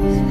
Jesus.